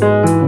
Música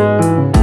Música